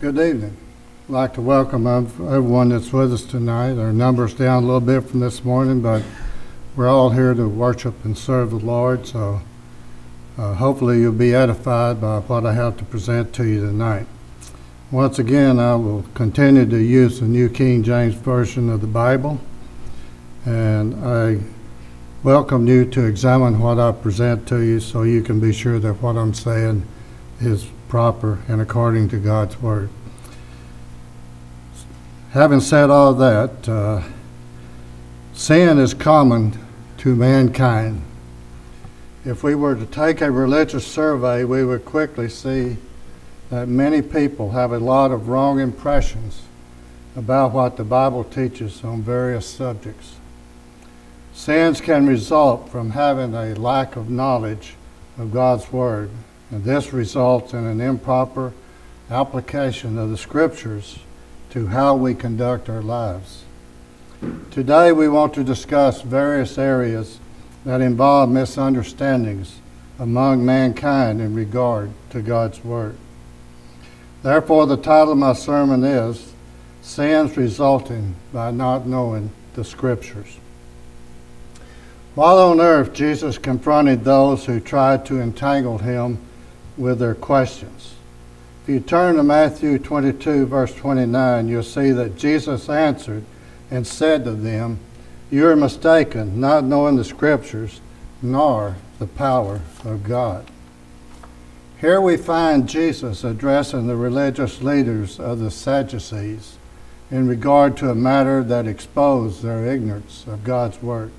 Good evening. I'd like to welcome everyone that's with us tonight. Our number's down a little bit from this morning, but we're all here to worship and serve the Lord, so uh, hopefully you'll be edified by what I have to present to you tonight. Once again, I will continue to use the New King James Version of the Bible, and I welcome you to examine what I present to you so you can be sure that what I'm saying is proper and according to God's Word. Having said all that, uh, sin is common to mankind. If we were to take a religious survey, we would quickly see that many people have a lot of wrong impressions about what the Bible teaches on various subjects. Sins can result from having a lack of knowledge of God's Word, and this results in an improper application of the Scriptures to how we conduct our lives. Today, we want to discuss various areas that involve misunderstandings among mankind in regard to God's Word. Therefore, the title of my sermon is Sins Resulting by Not Knowing the Scriptures. While on earth, Jesus confronted those who tried to entangle him with their questions. If you turn to Matthew 22, verse 29, you'll see that Jesus answered and said to them, You are mistaken, not knowing the Scriptures, nor the power of God. Here we find Jesus addressing the religious leaders of the Sadducees in regard to a matter that exposed their ignorance of God's Word.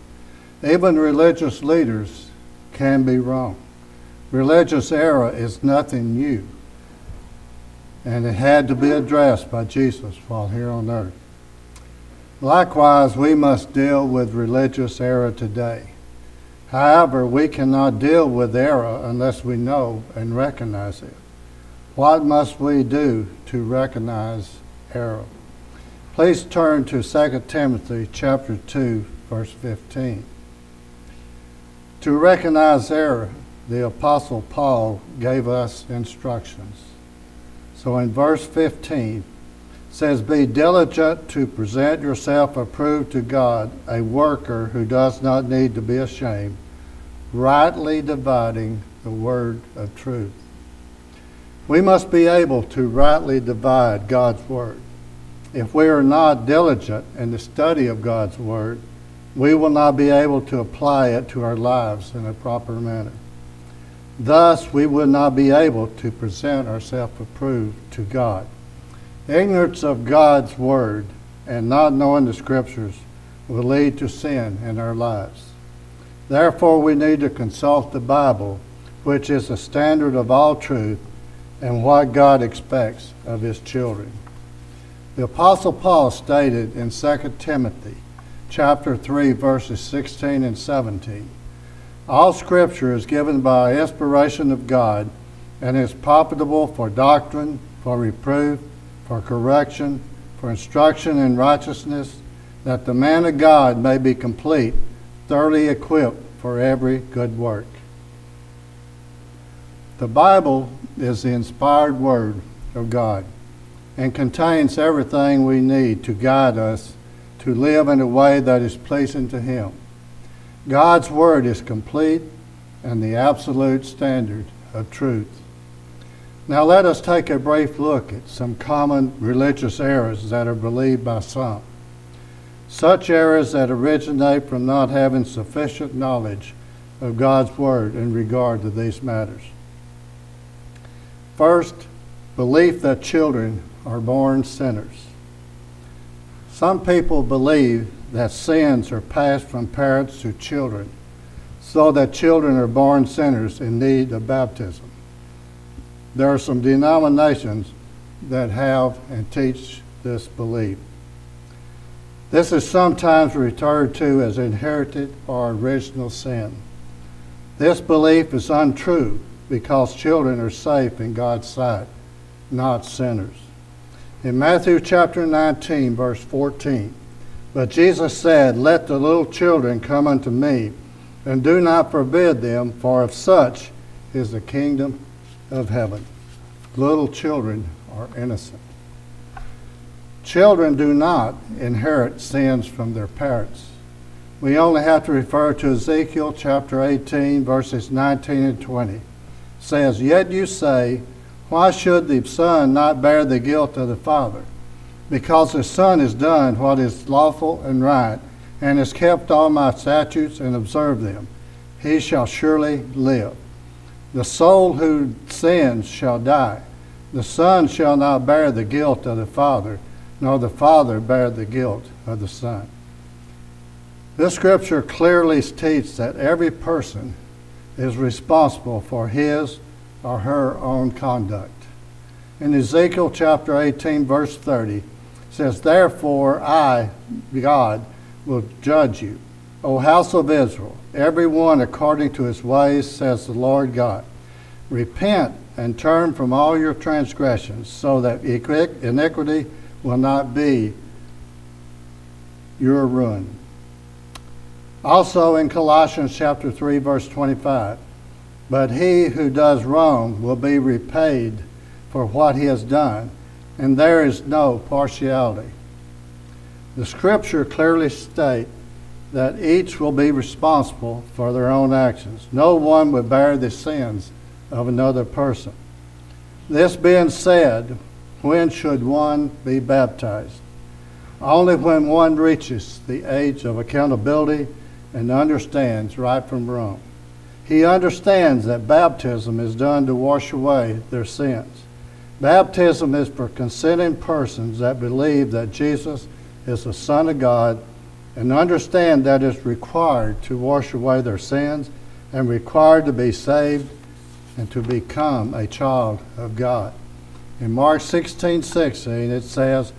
Even religious leaders can be wrong. Religious error is nothing new, and it had to be addressed by Jesus while here on earth. Likewise, we must deal with religious error today. However, we cannot deal with error unless we know and recognize it. What must we do to recognize error? Please turn to 2 Timothy chapter 2, verse 15. To recognize error, the Apostle Paul gave us instructions. So in verse 15, says, Be diligent to present yourself approved to God, a worker who does not need to be ashamed, rightly dividing the word of truth. We must be able to rightly divide God's word. If we are not diligent in the study of God's word, we will not be able to apply it to our lives in a proper manner. Thus, we will not be able to present ourselves approved to God. Ignorance of God's Word and not knowing the Scriptures will lead to sin in our lives. Therefore, we need to consult the Bible, which is the standard of all truth and what God expects of His children. The Apostle Paul stated in 2 Timothy chapter 3, verses 16 and 17 All Scripture is given by inspiration of God and is profitable for doctrine, for reproof, for correction, for instruction in righteousness, that the man of God may be complete, thoroughly equipped for every good work. The Bible is the inspired Word of God and contains everything we need to guide us to live in a way that is pleasing to Him. God's Word is complete and the absolute standard of truth. Now let us take a brief look at some common religious errors that are believed by some. Such errors that originate from not having sufficient knowledge of God's Word in regard to these matters. First, belief that children are born sinners. Some people believe that sins are passed from parents to children, so that children are born sinners in need of baptism. There are some denominations that have and teach this belief. This is sometimes referred to as inherited or original sin. This belief is untrue because children are safe in God's sight, not sinners. In Matthew chapter 19, verse 14, but Jesus said, Let the little children come unto me, and do not forbid them, for of such is the kingdom of heaven. Little children are innocent. Children do not inherit sins from their parents. We only have to refer to Ezekiel chapter 18, verses 19 and 20. It says, Yet you say, Why should the son not bear the guilt of the father? Because the son has done what is lawful and right, and has kept all my statutes and observed them. He shall surely live. The soul who sins shall die. The son shall not bear the guilt of the father, nor the father bear the guilt of the son. This scripture clearly states that every person is responsible for his or her own conduct. In Ezekiel chapter 18, verse 30, says, Therefore I, God, will judge you, O house of Israel, every one according to his ways, says the Lord God. Repent and turn from all your transgressions, so that iniquity will not be your ruin. Also in Colossians chapter 3 verse 25, but he who does wrong will be repaid for what he has done, and there is no partiality. The scripture clearly states that each will be responsible for their own actions. No one will bear the sins of another person. This being said, when should one be baptized? Only when one reaches the age of accountability and understands right from wrong. He understands that baptism is done to wash away their sins. Baptism is for consenting persons that believe that Jesus is the Son of God and understand that it's required to wash away their sins and required to be saved and to become a child of God. In Mark 16 16, it says,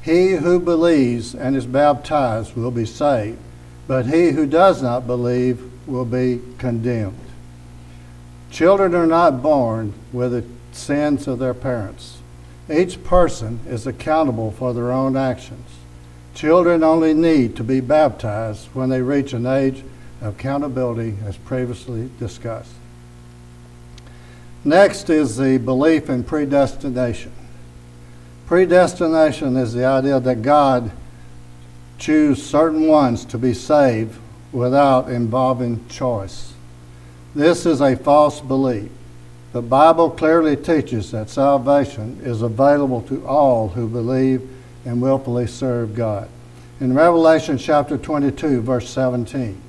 He who believes and is baptized will be saved, but he who does not believe will be condemned. Children are not born with the sins of their parents. Each person is accountable for their own actions. Children only need to be baptized when they reach an age of accountability, as previously discussed. Next is the belief in predestination. Predestination is the idea that God choose certain ones to be saved without involving choice. This is a false belief. The Bible clearly teaches that salvation is available to all who believe and willfully serve God. In Revelation chapter 22, verse 17,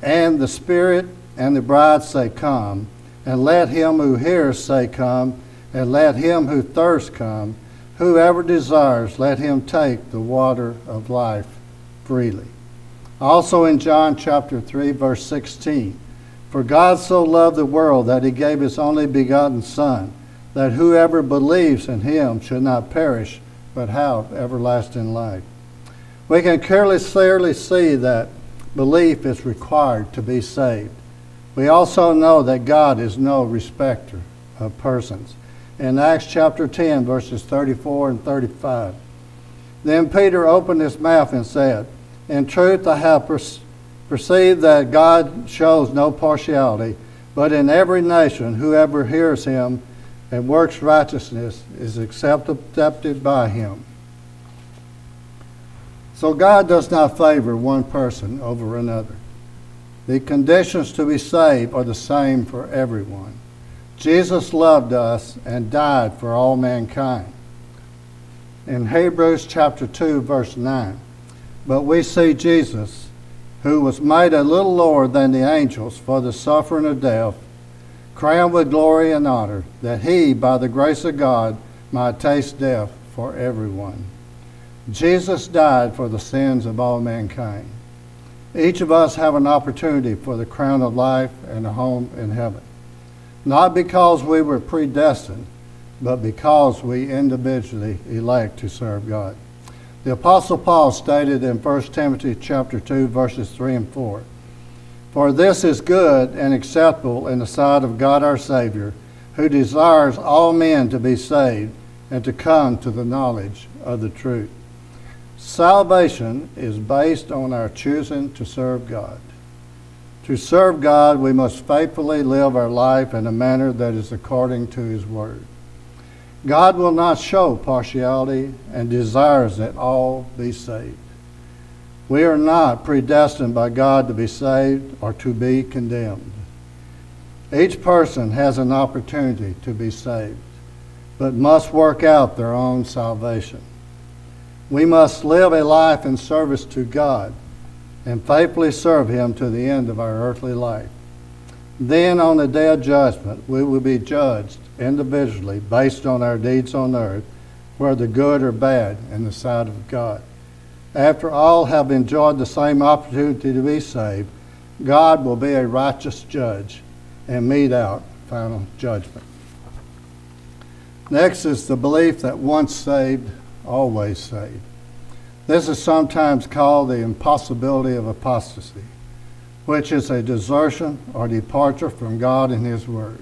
and the Spirit and the bride say, Come, and let him who hears say, Come, and let him who thirsts come. Whoever desires, let him take the water of life freely. Also in John chapter 3, verse 16, For God so loved the world that he gave his only begotten Son, that whoever believes in him should not perish, but have everlasting life. We can clearly, clearly see that belief is required to be saved. We also know that God is no respecter of persons. In Acts chapter 10, verses 34 and 35. Then Peter opened his mouth and said, In truth, I have perceived that God shows no partiality, but in every nation, whoever hears him and works righteousness is accepted by him. So God does not favor one person over another. The conditions to be saved are the same for everyone. Jesus loved us and died for all mankind. In Hebrews chapter 2, verse 9, but we see Jesus, who was made a little lower than the angels for the suffering of death, crowned with glory and honor, that he, by the grace of God, might taste death for everyone. Jesus died for the sins of all mankind. Each of us have an opportunity for the crown of life and a home in heaven. Not because we were predestined, but because we individually elect to serve God. The apostle Paul stated in 1 Timothy chapter 2 verses 3 and 4, "For this is good and acceptable in the sight of God our Savior, who desires all men to be saved and to come to the knowledge of the truth." Salvation is based on our choosing to serve God. To serve God, we must faithfully live our life in a manner that is according to His Word. God will not show partiality and desires that all be saved. We are not predestined by God to be saved or to be condemned. Each person has an opportunity to be saved, but must work out their own salvation. We must live a life in service to God and faithfully serve Him to the end of our earthly life. Then, on the day of judgment, we will be judged individually based on our deeds on earth, whether good or bad in the sight of God. After all have enjoyed the same opportunity to be saved, God will be a righteous judge and mete out final judgment. Next is the belief that once saved, always saved. This is sometimes called the impossibility of apostasy, which is a desertion or departure from God and His Word.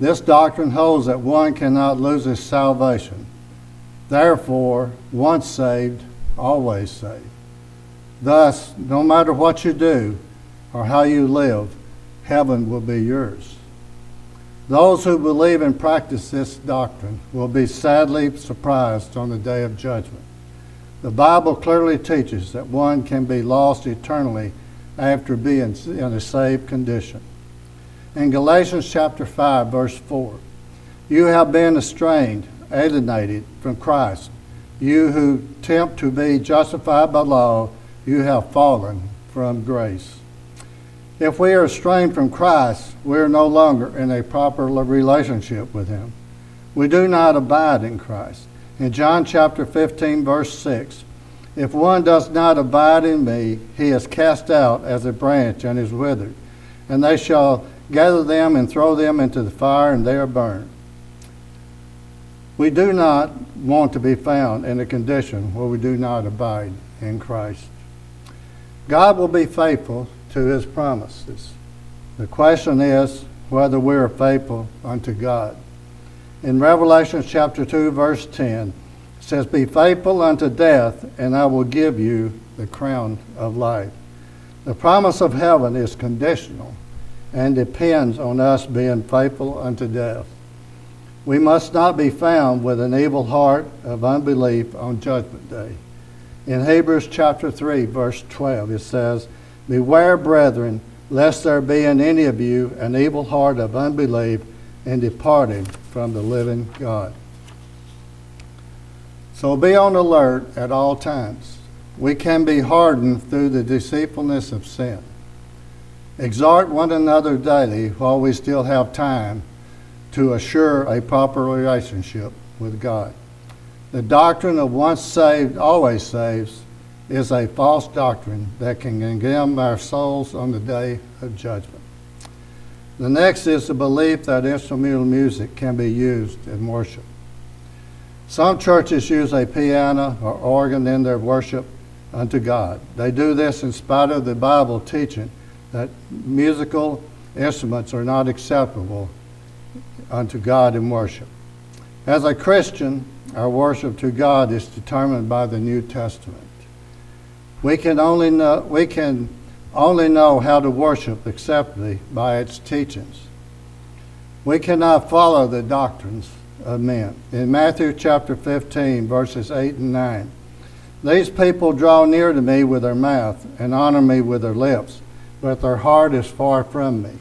This doctrine holds that one cannot lose his salvation. Therefore, once saved, always saved. Thus, no matter what you do or how you live, heaven will be yours. Those who believe and practice this doctrine will be sadly surprised on the day of judgment. The Bible clearly teaches that one can be lost eternally after being in a saved condition. In Galatians chapter 5, verse 4, you have been estranged, alienated from Christ. You who tempt to be justified by law, you have fallen from grace. If we are estranged from Christ, we are no longer in a proper relationship with Him. We do not abide in Christ. In John chapter 15, verse 6, if one does not abide in me, he is cast out as a branch and is withered, and they shall gather them and throw them into the fire, and they are burned. We do not want to be found in a condition where we do not abide in Christ. God will be faithful to his promises. The question is whether we are faithful unto God. In Revelation chapter 2, verse 10, it says, Be faithful unto death, and I will give you the crown of life. The promise of heaven is conditional and depends on us being faithful unto death. We must not be found with an evil heart of unbelief on Judgment Day. In Hebrews chapter 3, verse 12, it says, Beware, brethren, lest there be in any of you an evil heart of unbelief in departing from the living God. So be on alert at all times. We can be hardened through the deceitfulness of sin. Exhort one another daily while we still have time to assure a proper relationship with God. The doctrine of once saved, always saves is a false doctrine that can condemn our souls on the day of judgment. The next is the belief that instrumental music can be used in worship. Some churches use a piano or organ in their worship unto God. They do this in spite of the Bible teaching that musical instruments are not acceptable unto God in worship. As a Christian, our worship to God is determined by the New Testament. We can only know, we can only know how to worship acceptably by its teachings. We cannot follow the doctrines of men. In Matthew chapter 15, verses 8 and 9, these people draw near to me with their mouth and honor me with their lips but their heart is far from me.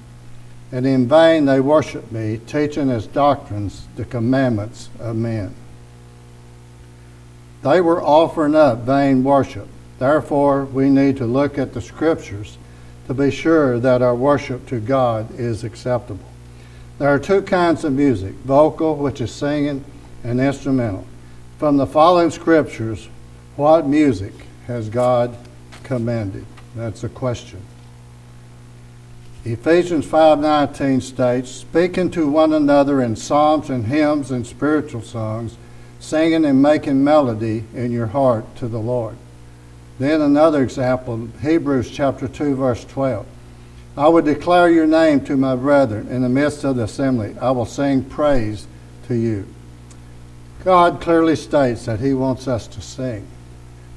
And in vain they worship me, teaching as doctrines the commandments of men. They were offering up vain worship. Therefore, we need to look at the scriptures to be sure that our worship to God is acceptable. There are two kinds of music vocal, which is singing, and instrumental. From the following scriptures, what music has God commanded? That's a question. Ephesians 5:19 states, "Speaking to one another in psalms and hymns and spiritual songs, singing and making melody in your heart to the Lord." Then another example, Hebrews chapter 2 verse 12. I will declare your name to my brethren in the midst of the assembly. I will sing praise to you. God clearly states that he wants us to sing.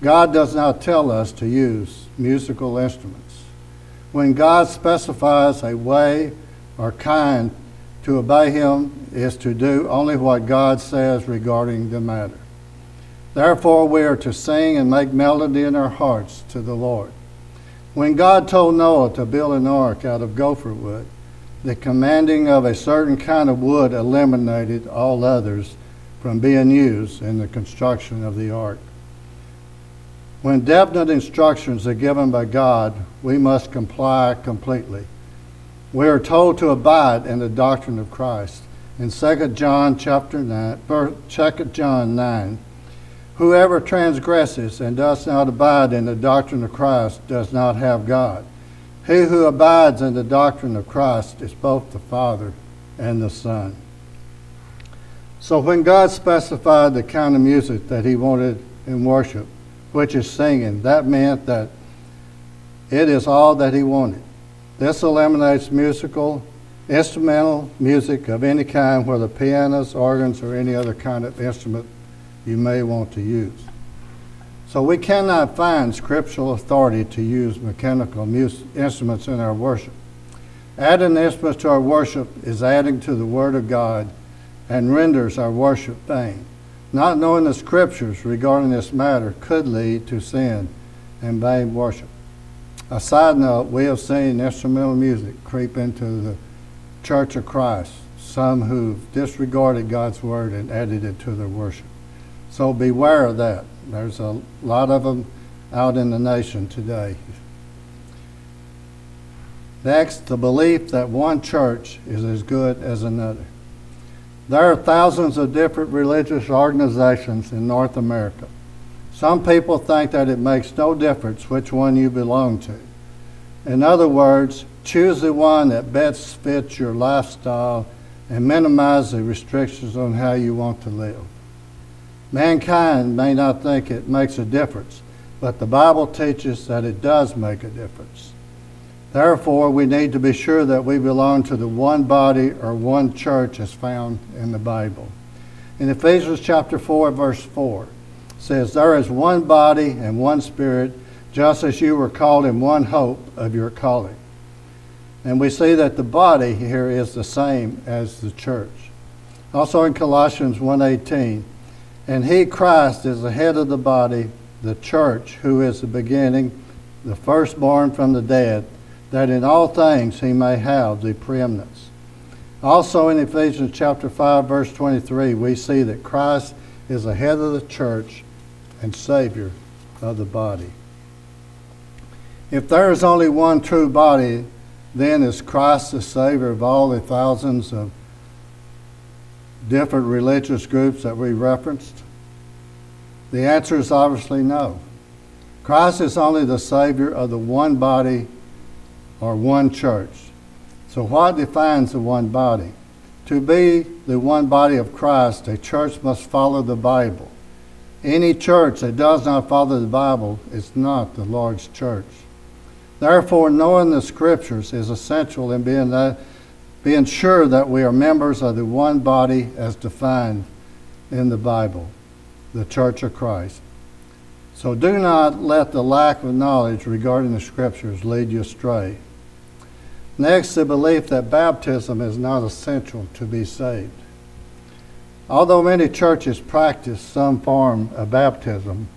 God does not tell us to use musical instruments when God specifies a way or kind To obey him is to do only what God says regarding the matter. Therefore, we are to sing and make melody in our hearts to the Lord. When God told Noah to build an ark out of gopher wood, the commanding of a certain kind of wood eliminated all others from being used in the construction of the ark. When definite instructions are given by God, we must comply completely. We are told to abide in the doctrine of Christ. In 2 John chapter 9, 2 John 9, whoever transgresses and does not abide in the doctrine of Christ does not have God. He who abides in the doctrine of Christ is both the Father and the Son. So when God specified the kind of music that he wanted in worship, which is singing, that meant that it is all that he wanted. This eliminates musical, instrumental music of any kind, whether pianos, organs, or any other kind of instrument you may want to use. So we cannot find scriptural authority to use mechanical instruments in our worship. Adding instruments to our worship is adding to the Word of God and renders our worship vain. Not knowing the scriptures regarding this matter could lead to sin and vain worship. A side note, we have seen instrumental music creep into the Church of Christ, some who've disregarded God's word and added it to their worship. So beware of that. There's a lot of them out in the nation today. Next, the belief that one church is as good as another. There are thousands of different religious organizations in North America. Some people think that it makes no difference which one you belong to. In other words, choose the one that best fits your lifestyle and minimize the restrictions on how you want to live. Mankind may not think it makes a difference, but the Bible teaches that it does make a difference. Therefore, we need to be sure that we belong to the one body or one church as found in the Bible. In Ephesians chapter 4, verse 4, says, There is one body and one spirit, just as you were called in one hope of your calling. And we see that the body here is the same as the church. Also in Colossians 1:18, and he Christ is the head of the body, the church, who is the beginning, the firstborn from the dead, that in all things he may have the preeminence. Also in Ephesians chapter 5 verse 23, we see that Christ is the head of the church and Savior of the body. If there is only one true body, then is Christ the Savior of all the thousands of different religious groups that we referenced? The answer is obviously no. Christ is only the Savior of the one body or one church. So, what defines the one body? To be the one body of Christ, a church must follow the Bible. Any church that does not follow the Bible is not the Lord's church. Therefore, knowing the Scriptures is essential in being, that, being sure that we are members of the one body as defined in the Bible, the Church of Christ. So do not let the lack of knowledge regarding the Scriptures lead you astray. Next, the belief that baptism is not essential to be saved. Although many churches practice some form of baptism,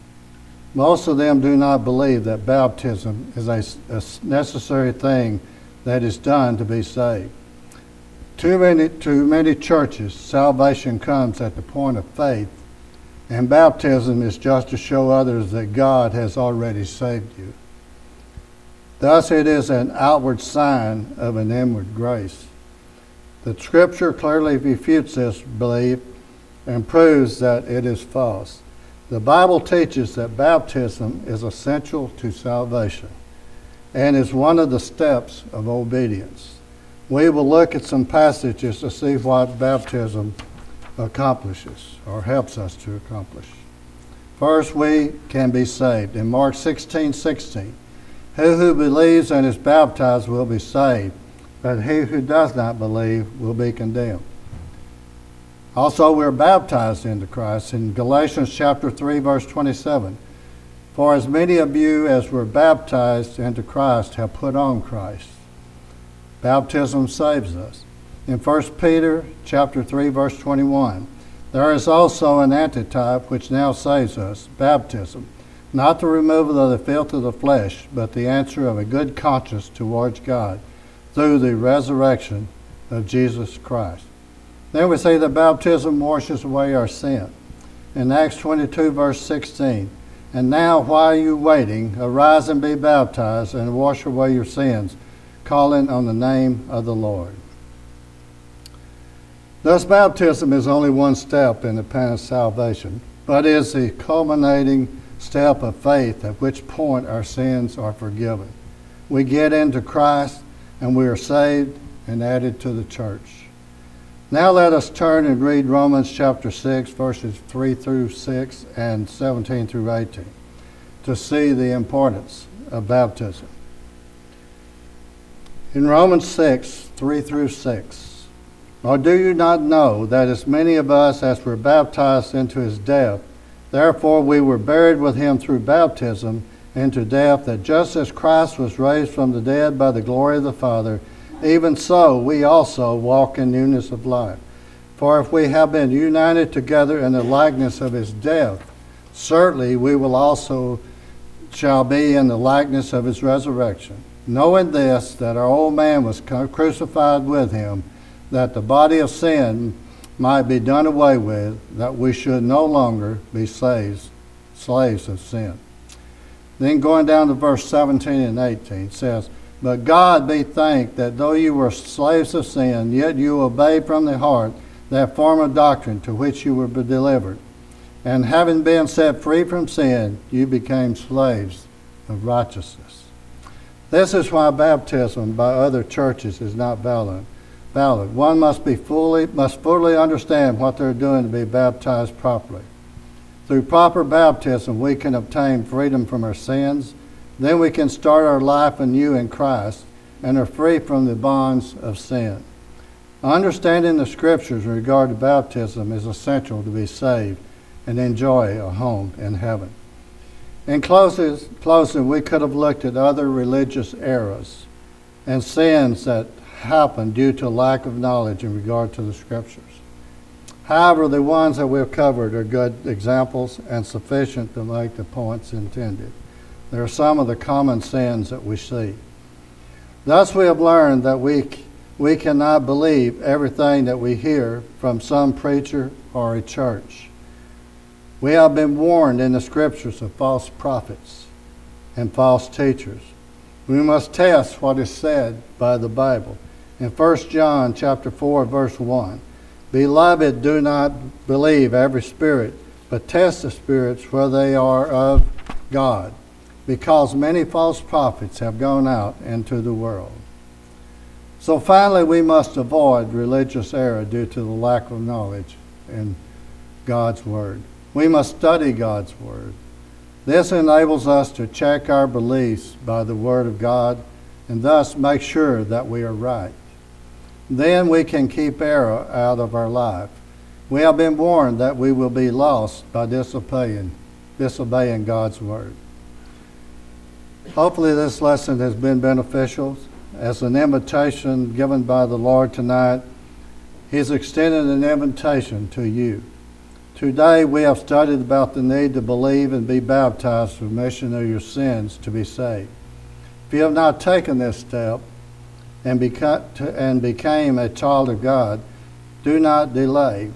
most of them do not believe that baptism is a, a necessary thing that is done to be saved. Too many, to many churches, salvation comes at the point of faith, and baptism is just to show others that God has already saved you. Thus, it is an outward sign of an inward grace. The scripture clearly refutes this belief and proves that it is false. The Bible teaches that baptism is essential to salvation and is one of the steps of obedience. We will look at some passages to see what baptism accomplishes or helps us to accomplish. First, we can be saved. In Mark 16 16, he who believes and is baptized will be saved, but he who does not believe will be condemned. Also, we're baptized into Christ in Galatians chapter 3, verse 27. For as many of you as were baptized into Christ have put on Christ. Baptism saves us. In 1 Peter chapter 3 verse 21, there is also an antitype which now saves us, baptism, not the removal of the filth of the flesh, but the answer of a good conscience towards God through the resurrection of Jesus Christ. Then we say that baptism washes away our sin. In Acts 22 verse 16, and now, while you waiting, arise and be baptized and wash away your sins, calling on the name of the Lord. Thus, baptism is only one step in the path of salvation, but is the culminating step of faith, at which point our sins are forgiven. We get into Christ and we are saved and added to the church. Now let us turn and read Romans chapter 6, verses 3 through 6 and 17 through 18 to see the importance of baptism. In Romans 6, 3 through 6, Or do you not know that as many of us as were baptized into his death, therefore we were buried with him through baptism into death, that just as Christ was raised from the dead by the glory of the Father, even so we also walk in newness of life. For if we have been united together in the likeness of his death, certainly we will also shall be in the likeness of his resurrection. Knowing this, that our old man was crucified with him, that the body of sin might be done away with, that we should no longer be slaves, slaves of sin. Then going down to verse 17 and 18 says, but God be thanked that though you were slaves of sin, yet you obeyed from the heart that form of doctrine to which you were delivered. And having been set free from sin, you became slaves of righteousness. This is why baptism by other churches is not valid. Valid. One must be fully must fully understand what they're doing to be baptized properly. Through proper baptism, we can obtain freedom from our sins then we can start our life anew in Christ and are free from the bonds of sin. Understanding the scriptures in regard to baptism is essential to be saved and enjoy a home in heaven. In closing, we could have looked at other religious errors and sins that happen due to lack of knowledge in regard to the scriptures. However, the ones that we've covered are good examples and sufficient to make the points intended. There are some of the common sins that we see. Thus, we have learned that we, we cannot believe everything that we hear from some preacher or a church. We have been warned in the scriptures of false prophets and false teachers. We must test what is said by the Bible. In 1 John chapter 4 verse 1, Beloved, do not believe every spirit, but test the spirits whether they are of God because many false prophets have gone out into the world. So finally, we must avoid religious error due to the lack of knowledge in God's Word. We must study God's Word. This enables us to check our beliefs by the Word of God and thus make sure that we are right. Then we can keep error out of our life. We have been warned that we will be lost by disobeying, disobeying God's Word. Hopefully, this lesson has been beneficial. As an invitation given by the Lord tonight, He's extended an invitation to you. Today, we have studied about the need to believe and be baptized for remission of your sins to be saved. If you have not taken this step and, and became a child of God, do not delay.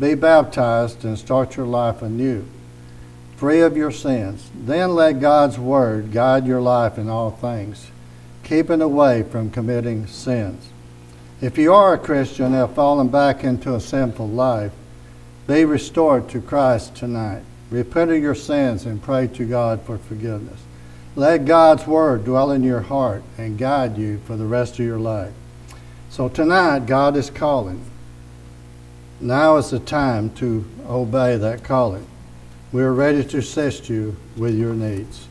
Be baptized and start your life anew free of your sins. Then let God's word guide your life in all things, keeping away from committing sins. If you are a Christian and have fallen back into a sinful life, be restored to Christ tonight. Repent of your sins and pray to God for forgiveness. Let God's word dwell in your heart and guide you for the rest of your life. So tonight, God is calling. Now is the time to obey that calling. We are ready to assist you with your needs.